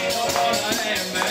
Amen.